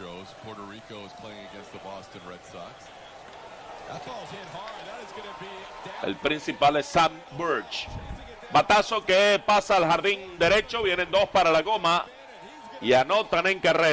Astros. Puerto Rico is playing against the Boston Red Sox. That ball's hit hard. That is going to be down. El principal es Sam Burch. Batazo que pasa al jardín derecho. Vienen dos para la goma y anotan en carrera.